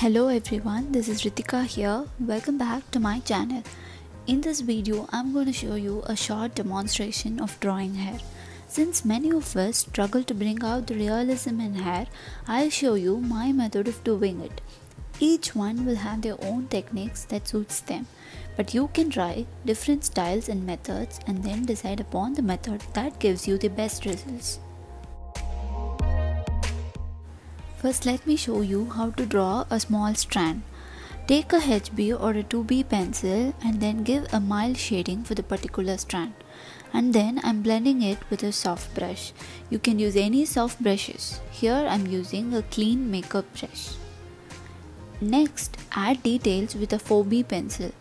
Hello everyone, this is Ritika here. Welcome back to my channel. In this video, I'm going to show you a short demonstration of drawing hair. Since many of us struggle to bring out the realism in hair, I'll show you my method of doing it. Each one will have their own techniques that suits them, but you can try different styles and methods and then decide upon the method that gives you the best results. First let me show you how to draw a small strand. Take a HB or a 2B pencil and then give a mild shading for the particular strand. And then I'm blending it with a soft brush. You can use any soft brushes. Here I'm using a clean makeup brush. Next, add details with a 4B pencil.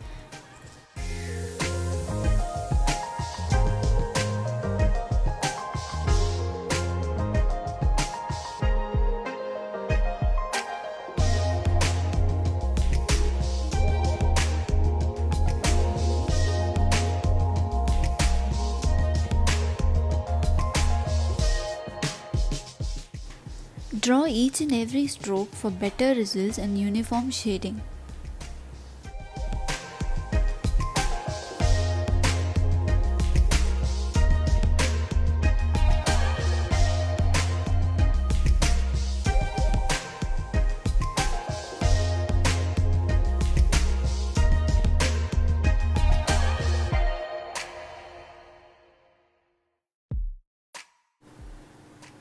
Draw each and every stroke for better results and uniform shading.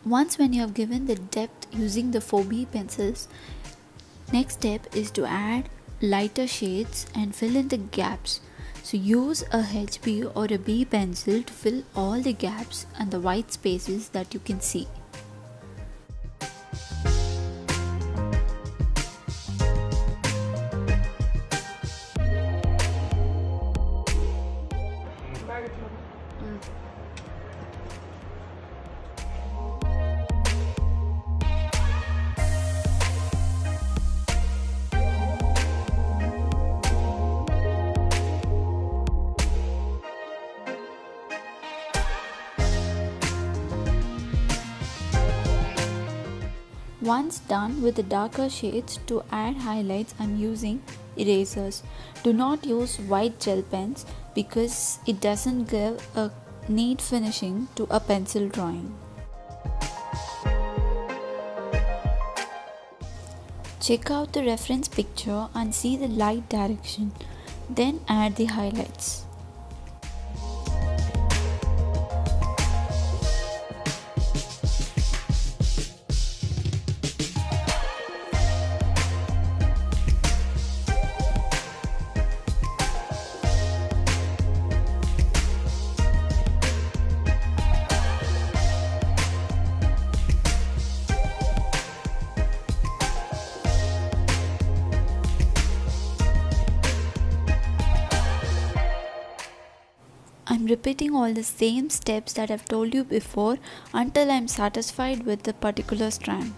Once when you have given the depth using the 4B pencils, next step is to add lighter shades and fill in the gaps. So use a HB or a B pencil to fill all the gaps and the white spaces that you can see. Once done with the darker shades to add highlights I'm using erasers. Do not use white gel pens because it doesn't give a neat finishing to a pencil drawing. Check out the reference picture and see the light direction. Then add the highlights. Repeating all the same steps that I've told you before until I'm satisfied with the particular strand.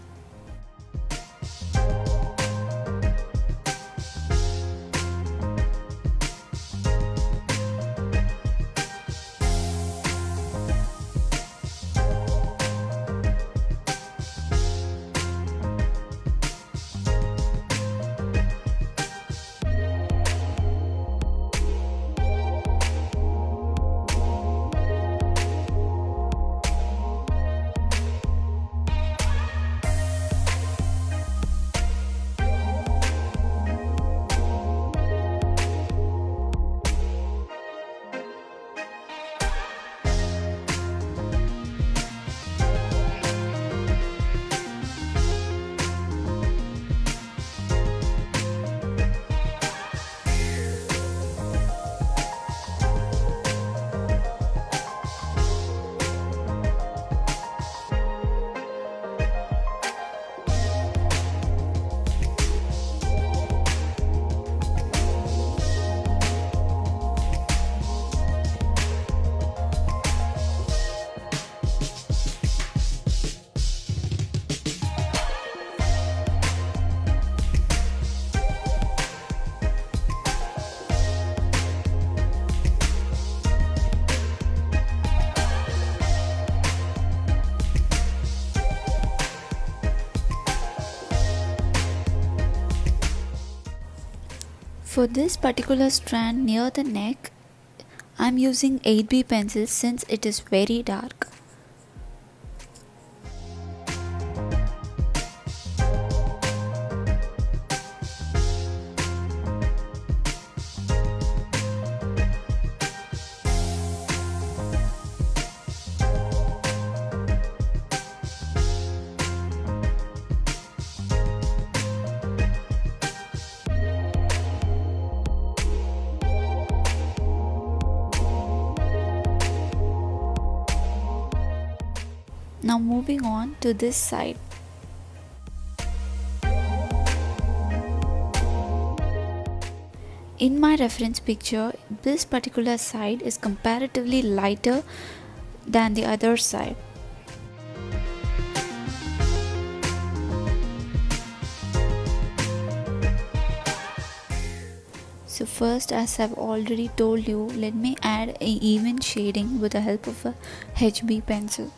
For this particular strand near the neck, I'm using 8B pencil since it is very dark. Now moving on to this side. In my reference picture, this particular side is comparatively lighter than the other side. So first as I've already told you, let me add even shading with the help of a HB pencil.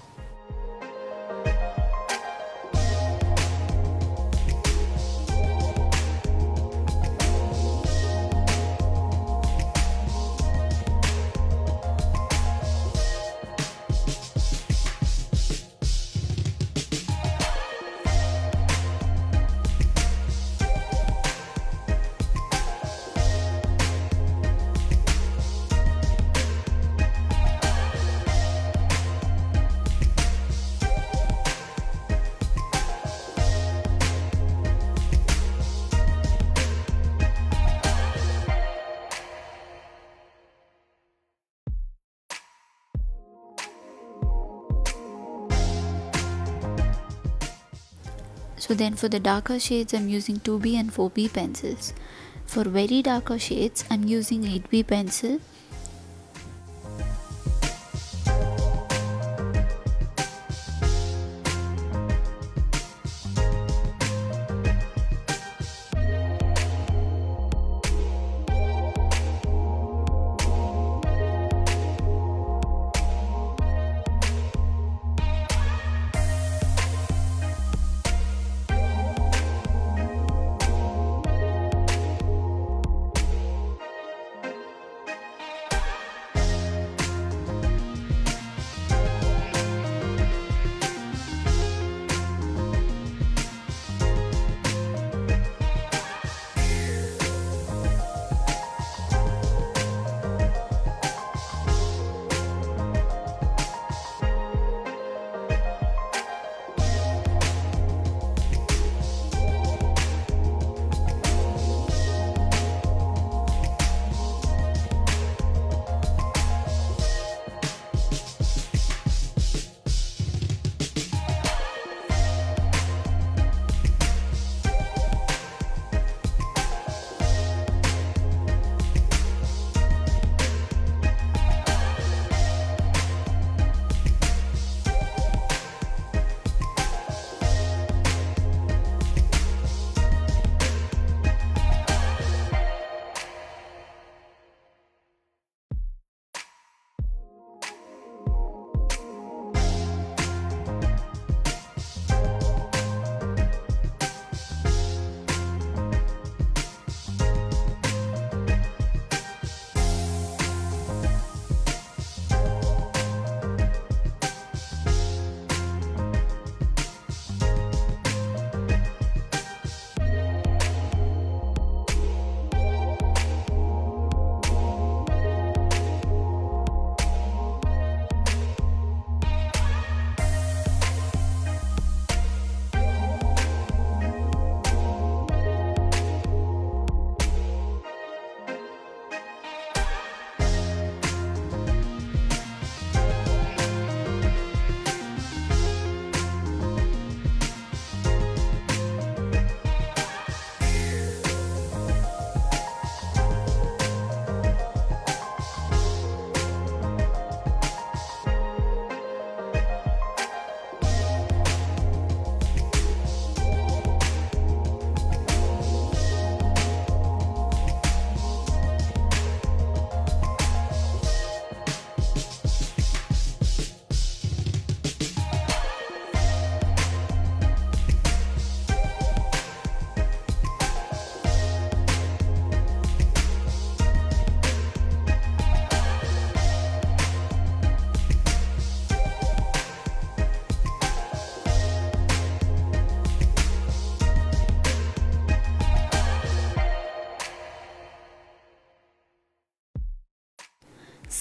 So then for the darker shades I'm using 2B and 4B pencils. For very darker shades I'm using 8B pencil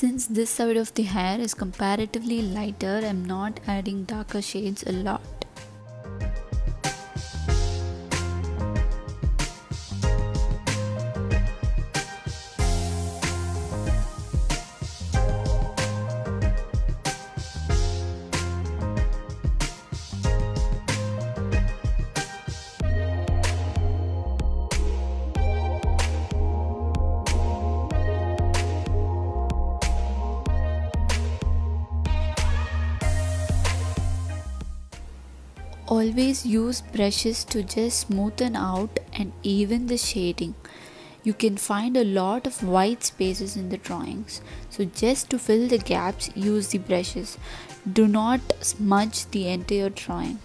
Since this side of the hair is comparatively lighter, I'm not adding darker shades a lot. Always use brushes to just smoothen out and even the shading. You can find a lot of white spaces in the drawings. So just to fill the gaps, use the brushes. Do not smudge the entire drawing.